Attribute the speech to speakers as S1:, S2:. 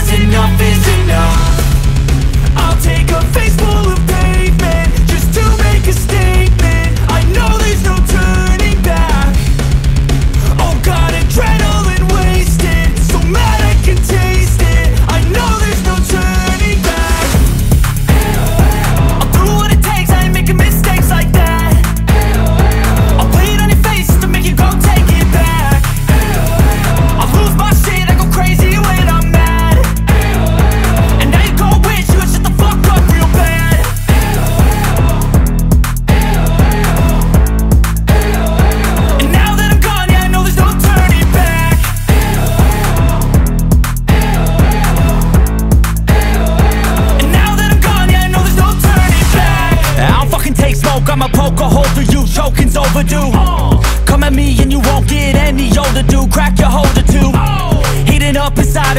S1: Cause enough is enough